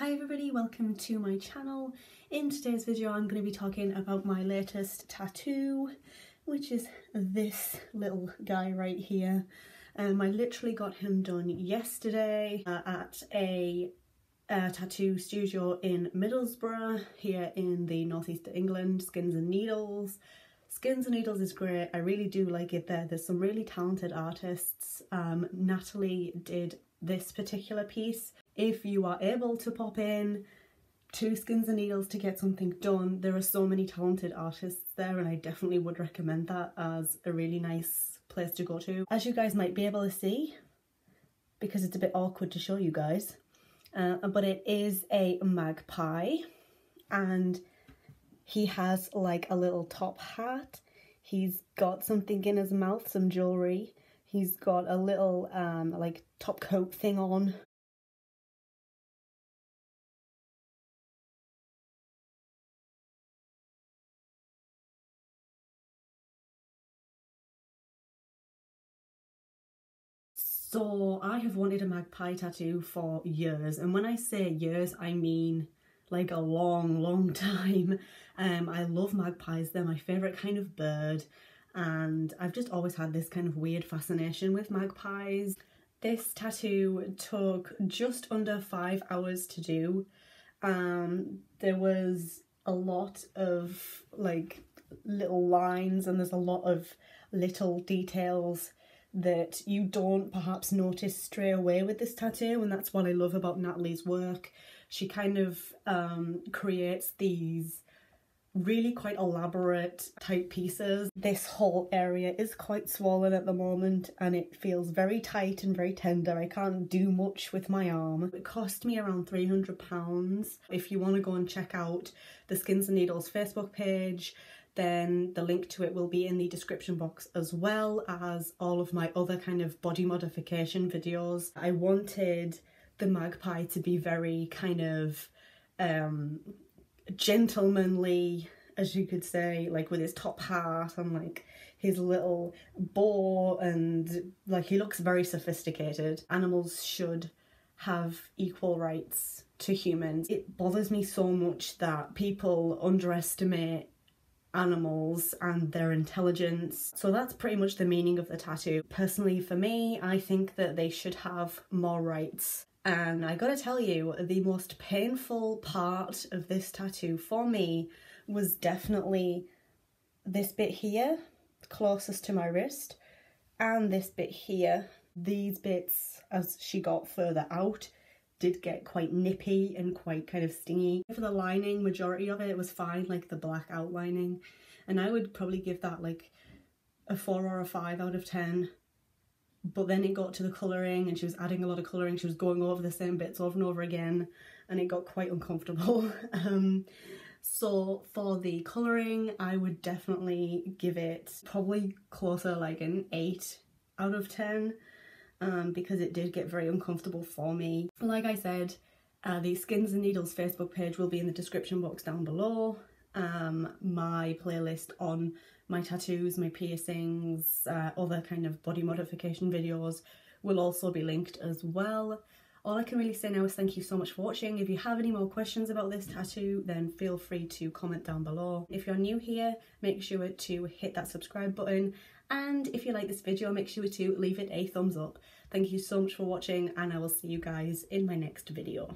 Hi everybody, welcome to my channel. In today's video I'm going to be talking about my latest tattoo, which is this little guy right here. Um, I literally got him done yesterday uh, at a, tattoo studio in Middlesbrough, here in the northeast of England, Skins and Needles. Skins and Needles is great, I really do like it there. There's some really talented artists. Um, Natalie did this particular piece if you are able to pop in to Skins and Needles to get something done, there are so many talented artists there and I definitely would recommend that as a really nice place to go to. As you guys might be able to see, because it's a bit awkward to show you guys, uh, but it is a magpie and he has like a little top hat. He's got something in his mouth, some jewellery. He's got a little um, like top coat thing on So I have wanted a magpie tattoo for years and when I say years I mean like a long long time. Um, I love magpies, they're my favourite kind of bird and I've just always had this kind of weird fascination with magpies. This tattoo took just under five hours to do. Um, there was a lot of like little lines and there's a lot of little details that you don't perhaps notice straight away with this tattoo and that's what I love about Natalie's work. She kind of um, creates these really quite elaborate type pieces. This whole area is quite swollen at the moment and it feels very tight and very tender. I can't do much with my arm. It cost me around £300. If you want to go and check out the Skins and Needles Facebook page, then the link to it will be in the description box as well as all of my other kind of body modification videos. I wanted the magpie to be very kind of um, gentlemanly, as you could say, like with his top hat and like his little bow and like he looks very sophisticated. Animals should have equal rights to humans. It bothers me so much that people underestimate animals and their intelligence. So that's pretty much the meaning of the tattoo. Personally, for me, I think that they should have more rights. And I gotta tell you, the most painful part of this tattoo for me was definitely this bit here, closest to my wrist, and this bit here. These bits, as she got further out, did get quite nippy and quite kind of stingy. For the lining, majority of it was fine, like the black outlining. And I would probably give that like a 4 or a 5 out of 10. But then it got to the colouring and she was adding a lot of colouring. She was going over the same bits over and over again and it got quite uncomfortable. um, so for the colouring, I would definitely give it probably closer like an 8 out of 10 um, because it did get very uncomfortable for me. Like I said, uh, the Skins and Needles Facebook page will be in the description box down below. Um, my playlist on my tattoos, my piercings, uh, other kind of body modification videos will also be linked as well. All I can really say now is thank you so much for watching. If you have any more questions about this tattoo, then feel free to comment down below. If you're new here, make sure to hit that subscribe button. And if you like this video, make sure to leave it a thumbs up. Thank you so much for watching and I will see you guys in my next video.